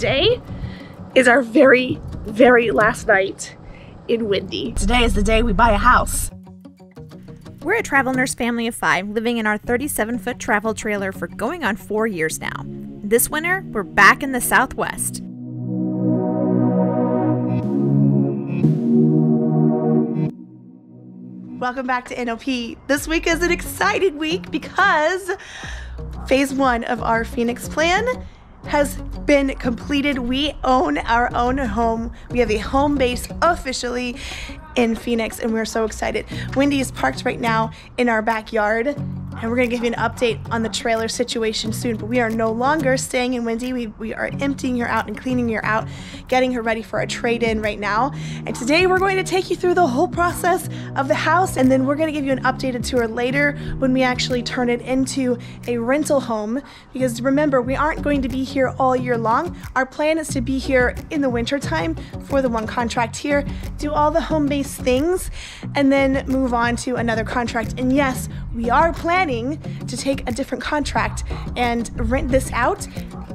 today is our very, very last night in Windy. Today is the day we buy a house. We're a travel nurse family of five living in our 37 foot travel trailer for going on four years now. This winter, we're back in the Southwest. Welcome back to NOP. This week is an exciting week because phase one of our Phoenix plan has been completed. We own our own home. We have a home base officially in Phoenix, and we're so excited. Windy is parked right now in our backyard, and we're gonna give you an update on the trailer situation soon. But we are no longer staying in Windy. We, we are emptying her out and cleaning her out, getting her ready for a trade in right now. And today we're going to take you through the whole process of the house, and then we're gonna give you an updated tour later when we actually turn it into a rental home. Because remember, we aren't going to be here all year long. Our plan is to be here in the winter time for the one contract here, do all the home base things, and then move on to another contract. And yes, we are planning to take a different contract and rent this out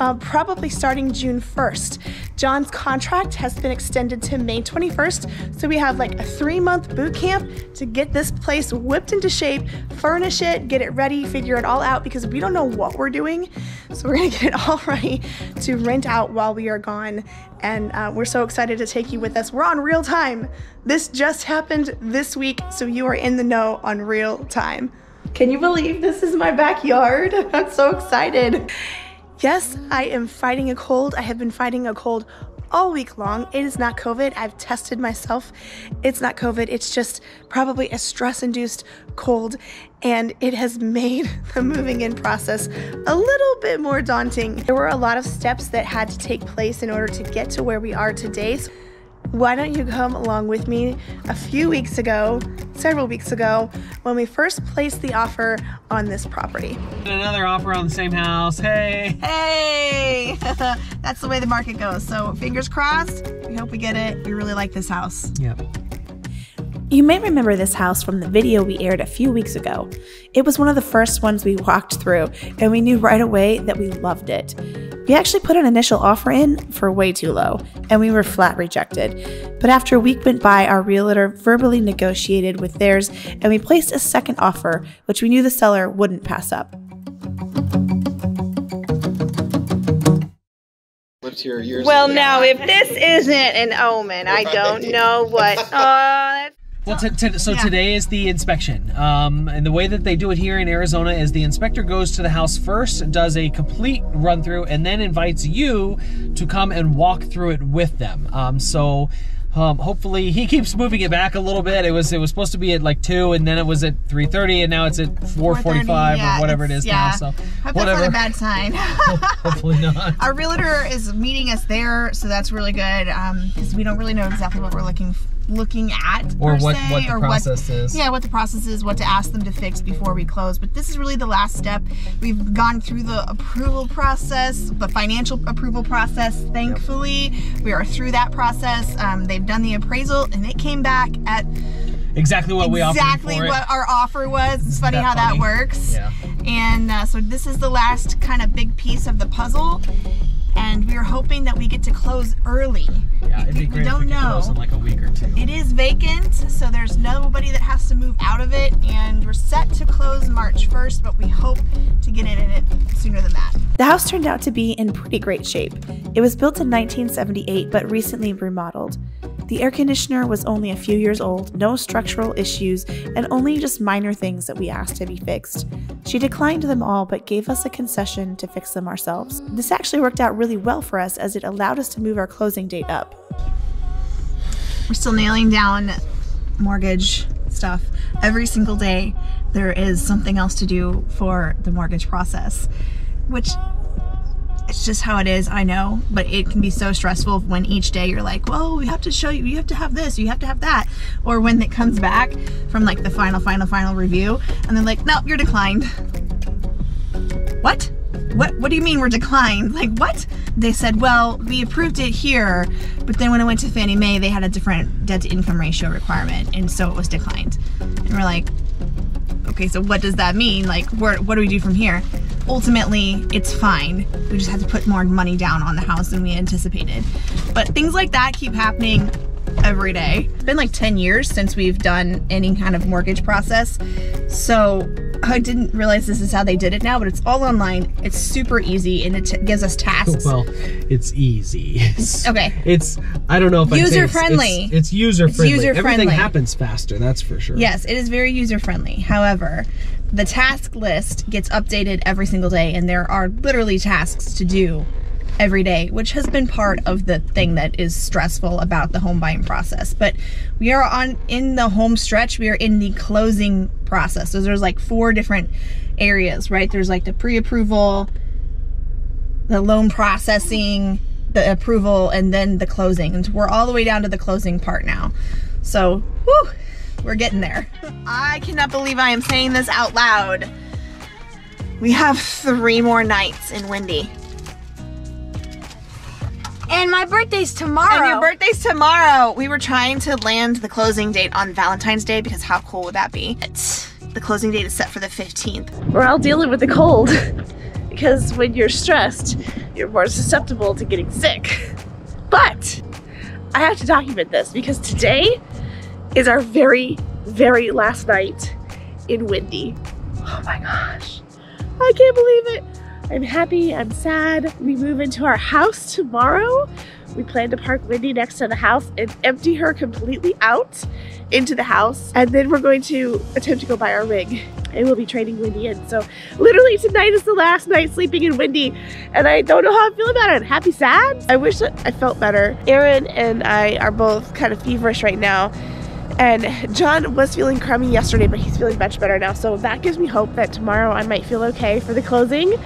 uh, probably starting June 1st. John's contract has been extended to May 21st, so we have like a three month boot camp to get this place whipped into shape, furnish it, get it ready, figure it all out because we don't know what we're doing. So we're gonna get it all ready to rent out while we are gone. And uh, we're so excited to take you with us. We're on real time. This just happened this week, so you are in the know on real time. Can you believe this is my backyard? I'm so excited. Yes, I am fighting a cold. I have been fighting a cold all week long. It is not COVID. I've tested myself. It's not COVID. It's just probably a stress induced cold. And it has made the moving in process a little bit more daunting. There were a lot of steps that had to take place in order to get to where we are today. So why don't you come along with me a few weeks ago, several weeks ago, when we first placed the offer on this property? Another offer on the same house. Hey. Hey! That's the way the market goes. So fingers crossed. We hope we get it. We really like this house. Yep. You may remember this house from the video we aired a few weeks ago. It was one of the first ones we walked through, and we knew right away that we loved it. We actually put an initial offer in for way too low, and we were flat rejected. But after a week went by, our realtor verbally negotiated with theirs, and we placed a second offer, which we knew the seller wouldn't pass up. lived here years Well, ago. now if this isn't an omen, I don't know what. Oh, that's Well, so today is the inspection, um, and the way that they do it here in Arizona is the inspector goes to the house first, does a complete run through, and then invites you to come and walk through it with them. Um, so. Um, hopefully he keeps moving it back a little bit. It was it was supposed to be at like two, and then it was at three thirty, and now it's at four forty five yeah, or whatever it's- is yeah. now. So Hope whatever. that's not a bad sign. Hopefully not. Our realtor is meeting us there, so that's really good because we don't really know exactly what we're looking looking at Or per what- se, what the or process is. Yeah, what the process is, what to ask them to fix before we close. But this is really the last step. We've gone through the approval process, the financial approval process. Thankfully, we are through that process. Um, they've done the appraisal, and it came back at Exactly what we offered exactly for it. what our offer was. It's funny that how funny? that works. Yeah. And uh, so this is the last kind of big piece of the puzzle, and we are hoping that we get to close early. Yeah, it'd we, be great if don't we know. close in like a week or two. It is vacant, so there's nobody that has to move out of it, and we're set to close March 1st, but we hope to get in it sooner than that. The house turned out to be in pretty great shape. It was built in 1978 but recently remodeled. The air conditioner was only a few years old, no structural issues, and only just minor things that we asked to be fixed. She declined them all but gave us a concession to fix them ourselves. This actually worked out really well for us as it allowed us to move our closing date up. We're still nailing down mortgage stuff. Every single day, there is something else to do for the mortgage process, which it's just how it is, I know, but it can be so stressful when each day you're like, well, we have to show you, you have to have this, you have to have that. Or when it comes back from like the final, final, final review, and they're like, no, you're declined. What? What what do you mean we're declined? Like what? They said, well, we approved it here, but then when I went to Fannie Mae, they had a different debt to income ratio requirement, and so it was declined. And we're like, okay, so what does that mean? Like, where, what do we do from here? Ultimately it's fine. We just had to put more money down on the house than we anticipated. But things like that keep happening every day. It's been like 10 years since we've done any kind of mortgage process. So I didn't realize this is how they did it now, but it's all online. It's super easy and it t- gives us tasks. Well, it's easy. It's, Okay. It's I don't know if I'd say it's- User-friendly. It's, it's user friendly. user-friendly. Everything happens faster. That's for sure. Yes, it is very user friendly. However, the task list gets updated every single day, and there are literally tasks to do every day, which has been part of the thing that is stressful about the home buying process. But we are on in the home stretch, we are in the closing process. So there's like four different areas, right? There's like the pre approval, the loan processing, the approval, and then the closing. And we're all the way down to the closing part now. So, whew, we're getting there. I cannot believe I am saying this out loud. We have three more nights in Windy. And my birthday's tomorrow. And your birthday's tomorrow. We were trying to land the closing date on Valentine's Day because how cool would that be? It's, the closing date is set for the 15th. We're all dealing with the cold because when you're stressed, you're more susceptible to getting sick. But I have to document this because today is our very, very last night in Windy. Oh my gosh. I can't believe it. I'm happy, I'm sad. We move into our house tomorrow. We plan to park Windy next to the house and empty her completely out into the house. And then we're going to attempt to go buy our rig. And we'll be trading Windy in. So literally tonight is the last night sleeping in Windy. And I don't know how I feel about it. Happy, sad. I wish that I felt better. Aaron and I are both kind of feverish right now. And John was feeling crummy yesterday, but he's feeling much better now. So that gives me hope that tomorrow I might feel okay for the closing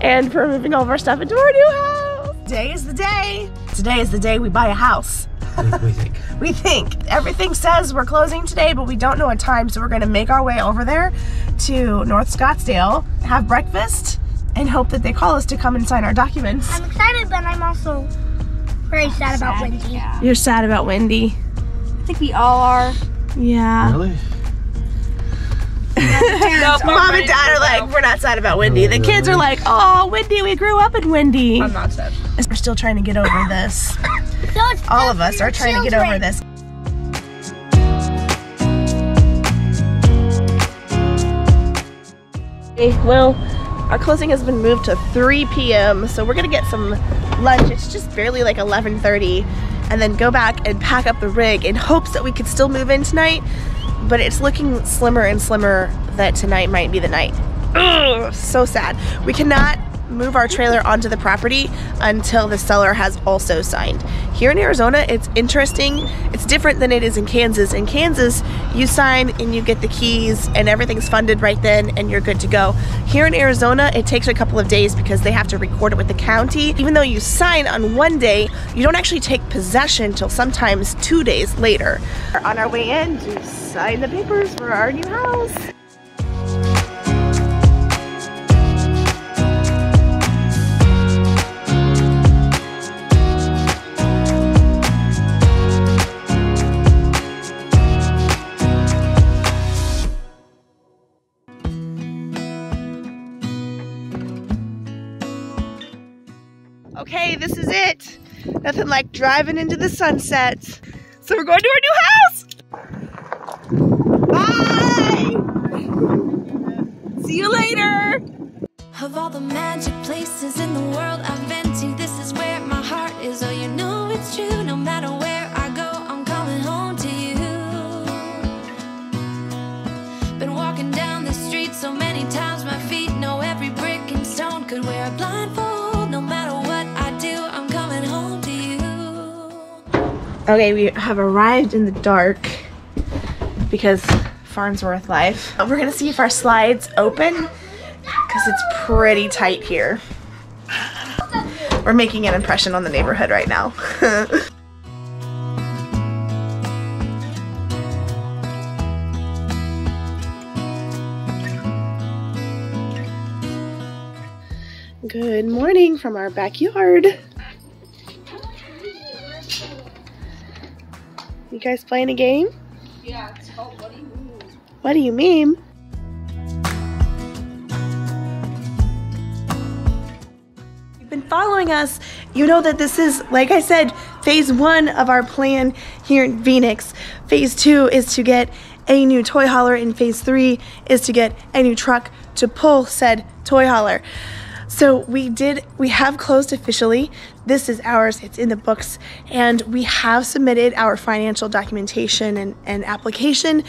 and for moving all of our stuff into our new house. Today is the day. Today is the day we buy a house. We, we think. We think everything says we're closing today, but we don't know a time, so we're going to make our way over there to North Scottsdale, have breakfast, and hope that they call us to come and sign our documents. I'm excited, but I'm also very oh, sad about Wendy. You're sad about Wendy. I think we all are. Yeah. Really? Mom and Dad are like, we're not sad about Wendy. The kids are like, oh, Wendy, we grew up in Wendy. I'm not sad. We're still trying to get over this. All of us are trying to get over this. Well, our closing has been moved to 3 p.m. So we're gonna get some lunch. It's just barely like 11:30, and then go back and pack up the rig in hopes that we could still move in tonight. But it's looking slimmer and slimmer that tonight might be the night. Ugh, so sad. We cannot move our trailer onto the property until the seller has also signed. Here in Arizona, it's interesting. It's different than it is in Kansas. In Kansas, you sign and you get the keys and everything's funded right then and you're good to go. Here in Arizona, it takes a couple of days because they have to record it with the county. Even though you sign on one day, you don't actually take possession till sometimes two days later. On our way in to sign the papers for our new house. Nothing like driving into the sunset. So we're going to our new house. Bye. See you later. Of all the magic places in the world I've been to, this is where my heart is. Oh, you know it's true. No matter where Okay, we have arrived in the dark because Farnsworth Life. We're gonna see if our slides open because it's pretty tight here. We're making an impression on the neighborhood right now. Good morning from our backyard. You guys playing a game? Yeah, it's called What Do You Mean? What Do You Meme? following us, you know that this is, like I said, phase one of our plan here in Phoenix. Phase two is to get a new toy hauler, and phase three is to get a new truck to pull said toy hauler. So we did, we have closed officially. This is ours, it's in the books, and we have submitted our financial documentation and, and application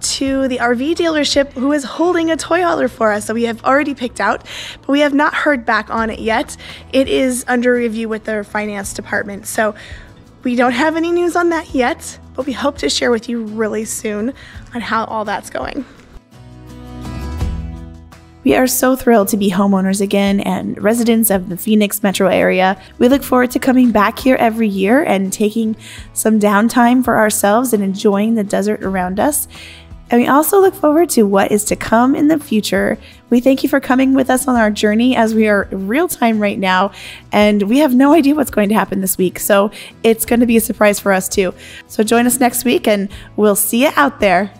to the RV dealership who is holding a toy hauler for us. that we have already picked out, but we have not heard back on it yet. It is under review with their finance department. So we don't have any news on that yet, but we hope to share with you really soon on how all that's going. We are so thrilled to be homeowners again and residents of the Phoenix metro area. We look forward to coming back here every year and taking some downtime for ourselves and enjoying the desert around us. And we also look forward to what is to come in the future. We thank you for coming with us on our journey as we are real time right now. And we have no idea what's going to happen this week. So it's going to be a surprise for us too. So join us next week and we'll see you out there.